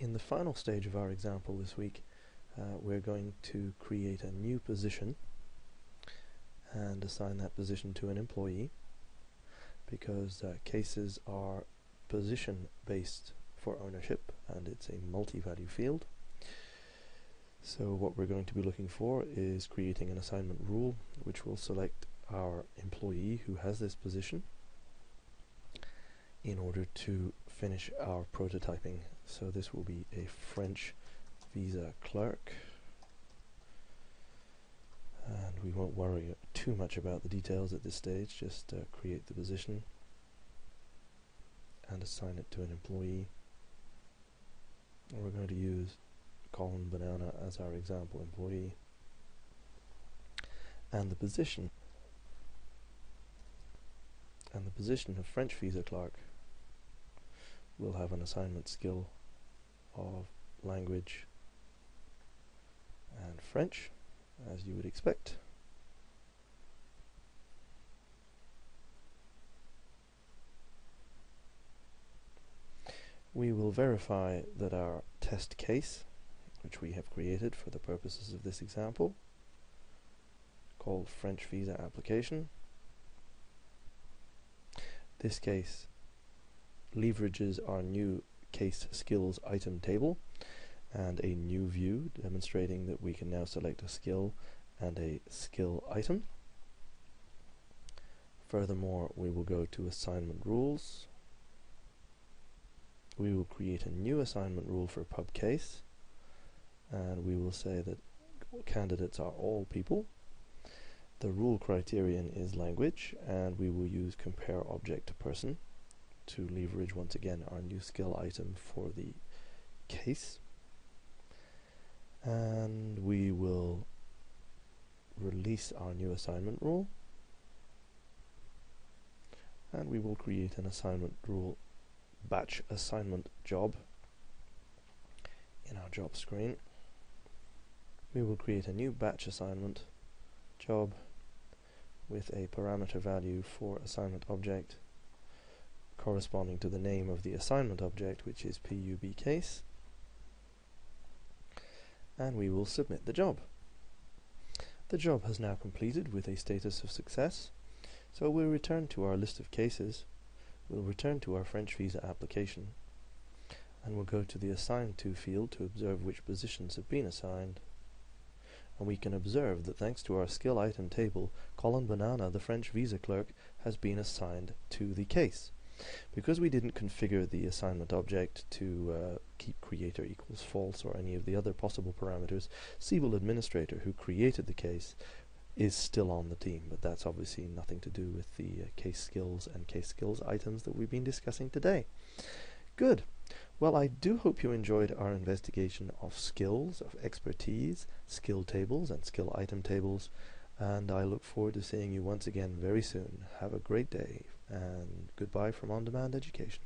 In the final stage of our example this week, uh, we're going to create a new position and assign that position to an employee because uh, cases are position based for ownership and it's a multi-value field. So what we're going to be looking for is creating an assignment rule which will select our employee who has this position in order to finish our prototyping. So this will be a French visa clerk and we won't worry too much about the details at this stage, just uh, create the position and assign it to an employee. We're going to use Colin Banana as our example employee. And the position and the position of French visa clerk will have an assignment skill of language and French as you would expect. We will verify that our test case, which we have created for the purposes of this example, called French visa application. This case leverages our new case skills item table and a new view demonstrating that we can now select a skill and a skill item. Furthermore, we will go to assignment rules. We will create a new assignment rule for pub case and we will say that candidates are all people. The rule criterion is language and we will use compare object to person to leverage once again our new skill item for the case. And we will release our new assignment rule. And we will create an assignment rule batch assignment job in our job screen. We will create a new batch assignment job with a parameter value for assignment object corresponding to the name of the assignment object which is pub case and we will submit the job. The job has now completed with a status of success, so we'll return to our list of cases, we'll return to our French visa application, and we'll go to the Assigned To field to observe which positions have been assigned. And we can observe that thanks to our skill item table, Colin Banana, the French visa clerk, has been assigned to the case. Because we didn't configure the assignment object to uh, keep creator equals false or any of the other possible parameters, Siebel Administrator, who created the case, is still on the team, but that's obviously nothing to do with the uh, case skills and case skills items that we've been discussing today. Good. Well, I do hope you enjoyed our investigation of skills, of expertise, skill tables, and skill item tables, and I look forward to seeing you once again very soon. Have a great day and goodbye from On Demand Education.